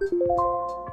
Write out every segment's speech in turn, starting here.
you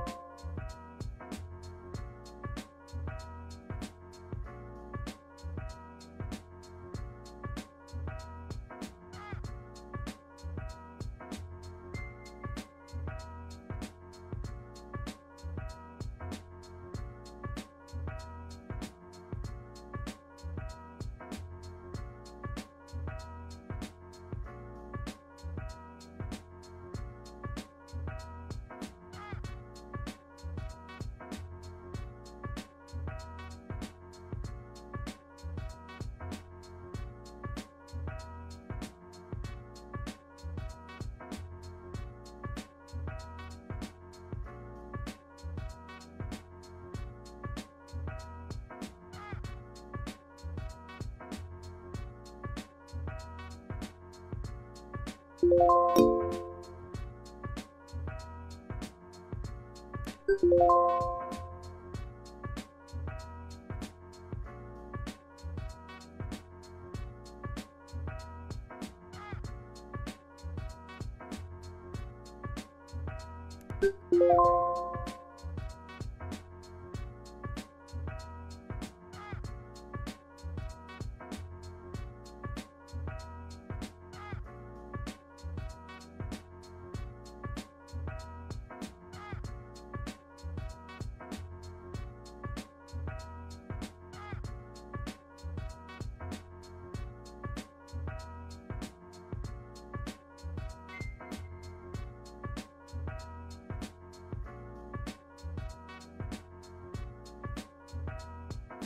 you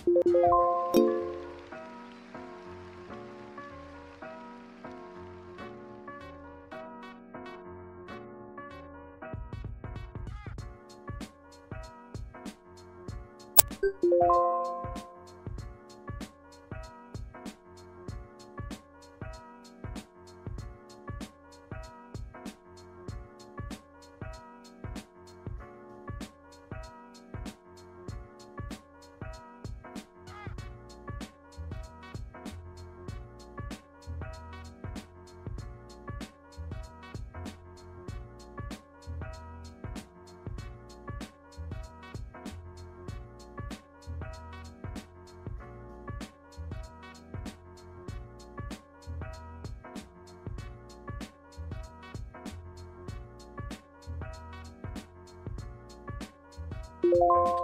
you you